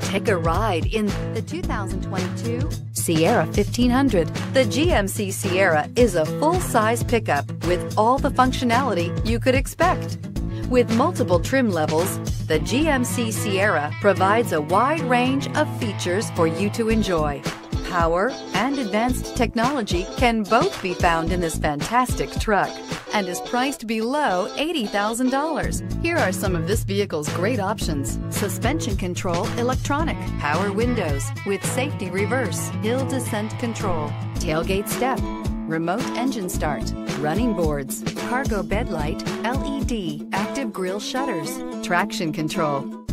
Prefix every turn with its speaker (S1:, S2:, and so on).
S1: Take a ride in the 2022 Sierra 1500. The GMC Sierra is a full-size pickup with all the functionality you could expect. With multiple trim levels, the GMC Sierra provides a wide range of features for you to enjoy. Power and advanced technology can both be found in this fantastic truck and is priced below $80,000. Here are some of this vehicle's great options. Suspension control electronic, power windows with safety reverse, hill descent control, tailgate step, remote engine start, running boards, cargo bed light, LED, active grille shutters, traction control,